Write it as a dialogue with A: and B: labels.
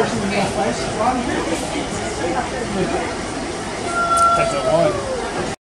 A: person in the place. That's a one.